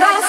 раз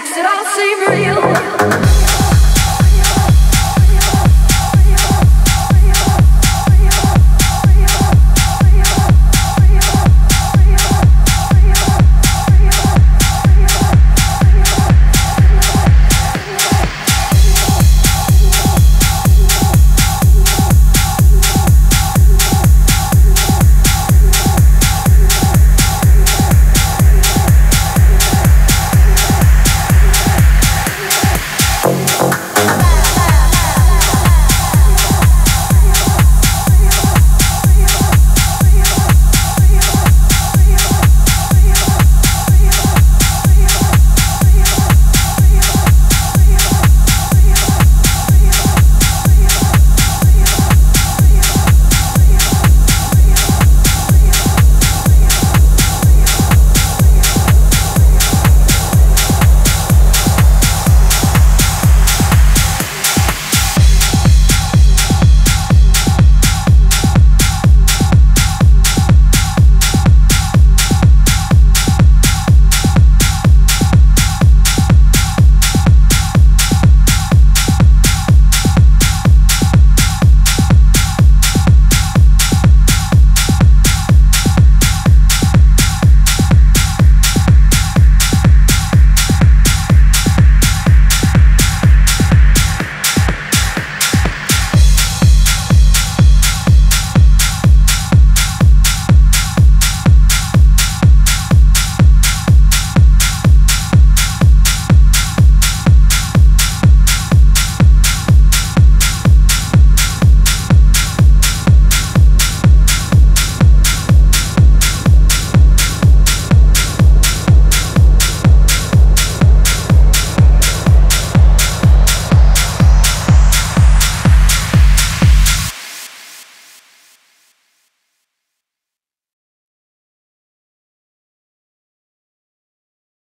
makes it all seem real.